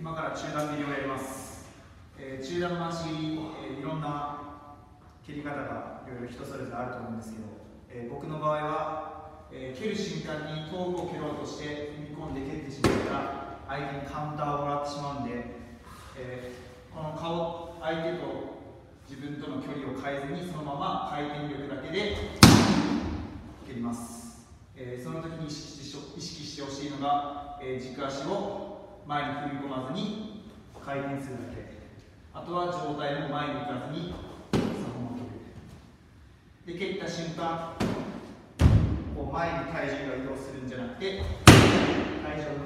今から中段蹴りをやります、えー、中段回し、えー、いろんな蹴り方がいろいろ人それぞれあると思うんですけど、えー、僕の場合は、え、蹴る瞬間に遠くを蹴ろうとして踏み込んで蹴ってしまったら相手にカウンターをもらってしまうんで、え、この顔相手と自分との距離を変えずにそのまま回転力だけで蹴ります、え、その時に意識して意識してほしいのが、え、軸足を前に踏み込まずに回転するだけ。あとは上体も前に行かずにそのまま蹴る。で蹴った瞬間こう前に体重が移動するんじゃなくて体重を